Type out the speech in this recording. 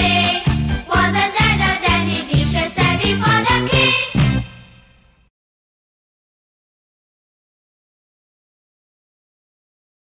birthday.